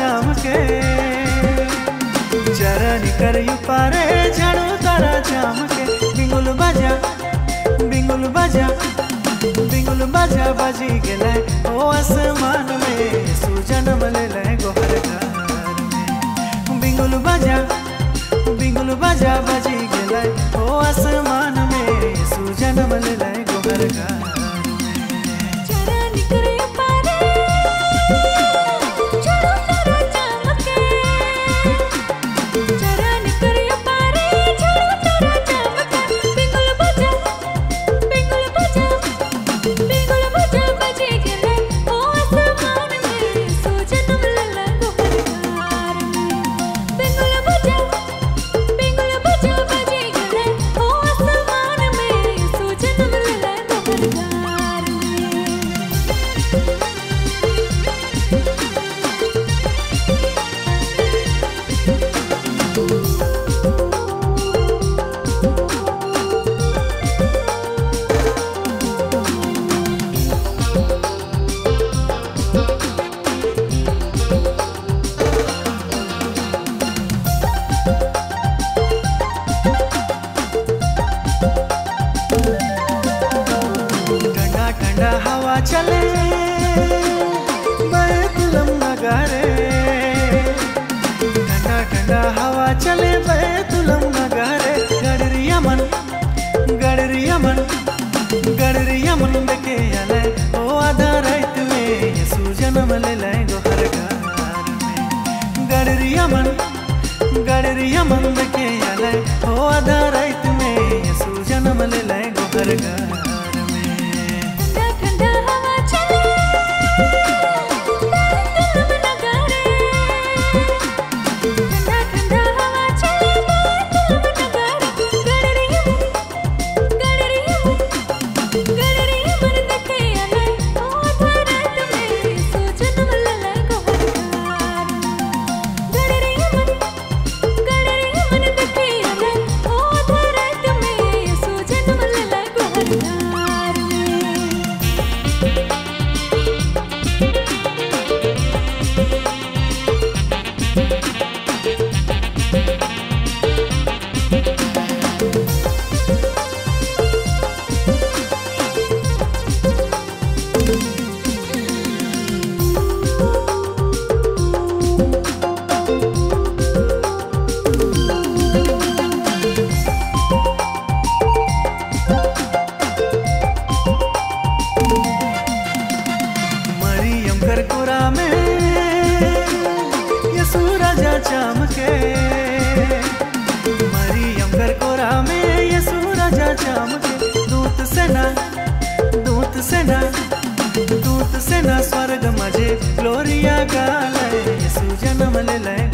तारा जाम के जरा निकर यू पारे झाड़ू तारा जाम के बिंगुल बजा बिंगुल बजा बिंगुल बजा, बजी गेले। ओ आसमान ठंडा हवा चले बैतुलम नगारे ठंडा ठंडा हवा चले बैतुलम नगारे गडरिया मन गडरिया मन गडरिया मन देखे आले। ओ आधा रात में यीशु जन्म ले ले गोहर घर में। गडरिया मन गडरिया मन देखे आले। दूत से ना स्वर्ग मज़े ग्लोरिया गाले सुजन जन्म ले लय